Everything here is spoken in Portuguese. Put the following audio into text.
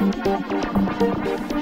Música